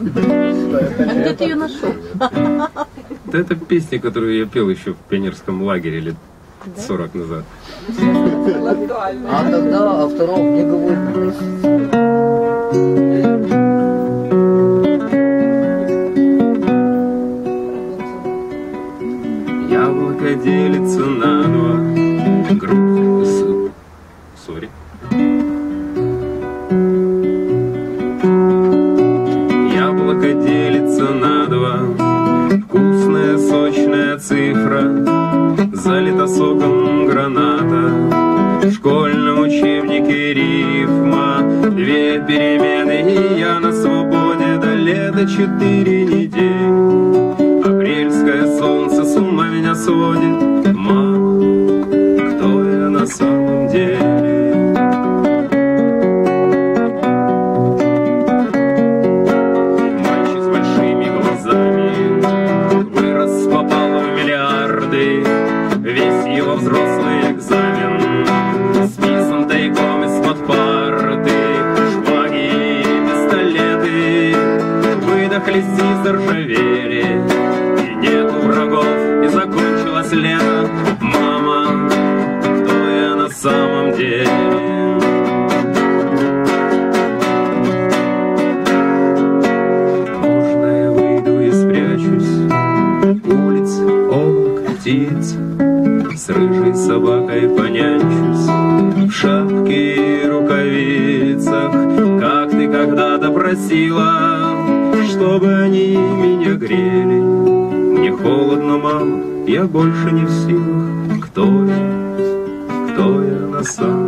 А где ты ее нашел? Да это песня, которую я пел еще в пионерском лагере лет 40 назад. А тогда авторов не говорит. Яблоко делится на два. Грудь. Сори. Цифра Залита соком граната. В школьном учебнике рифма Две перемены и я на свободе До лета четыре недели. Апрельское солнце с ума меня сводит. Мама, кто я на самом деле? Взрослый экзамен. Списан тайком из-под парты Шпаги и пистолеты. Выдохлись и заржавели И нету врагов, и закончилось лето Мама, кто я на самом деле? Можно я выйду и спрячусь? Улиц, облак, птиц С рыжей собакой понянчусь В шапке и рукавицах Как ты когда-то просила Чтобы они меня грели. Мне холодно, мама, я больше не в силах. Кто я, кто я на самом?